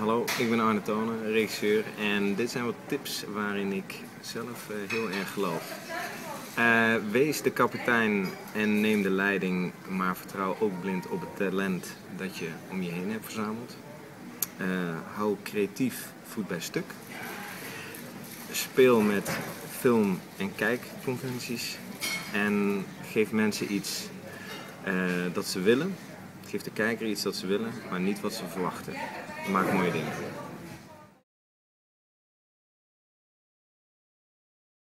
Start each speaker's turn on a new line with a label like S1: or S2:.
S1: Hallo, ik ben Arne Tonen, regisseur en dit zijn wat tips waarin ik zelf eh, heel erg geloof. Eh, wees de kapitein en neem de leiding, maar vertrouw ook blind op het talent dat je om je heen hebt verzameld. Eh, hou creatief voet bij stuk. Speel met film- en kijkconventies en geef mensen iets eh, dat ze willen. Geef de kijker iets dat ze willen, maar niet wat ze verwachten. Maak mooie dingen.